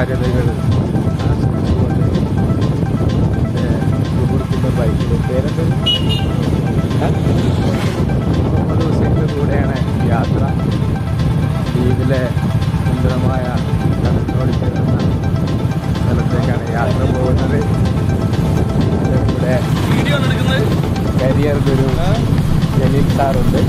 എന്റെ സുഹൃത്തിന്റെ ബൈക്കിൽ പേരെന്ത് മുഹമ്മദ് ഹുസൈന്റെ കൂടെയാണ് യാത്ര. ദ്വീപിലെ സുന്ദരമായ എന്ന സ്ഥലത്തേക്കാണ് യാത്ര പോകുന്നത്. കൂടെ കരിയർ ഗുരു ജലീൽ സാറുണ്ട്.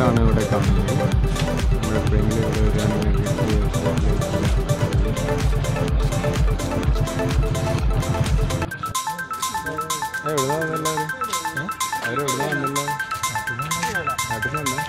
എയർപോർട്ടാണ് ഇവിടെ കാണുന്നത് നമ്മൾ എപ്പോഴെങ്കിലും ഇവിടെ എയർപോർട്ടിലേക്ക് എവിടെ വന്നല്ലോ വന്നേ?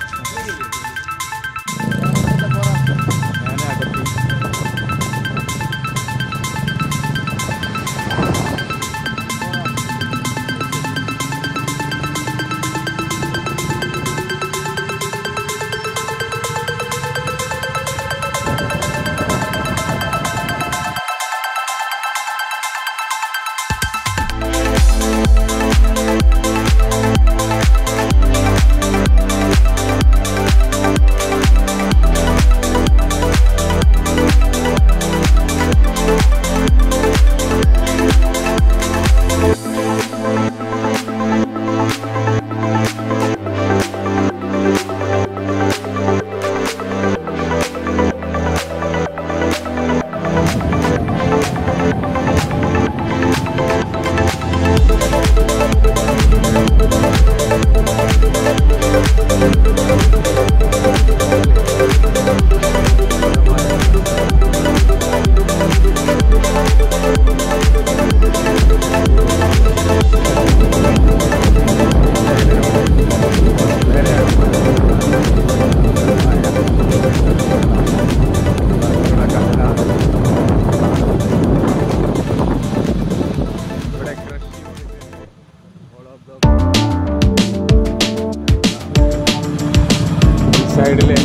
ഈ സൈഡില്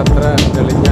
അത്ര തെളിഞ്ഞ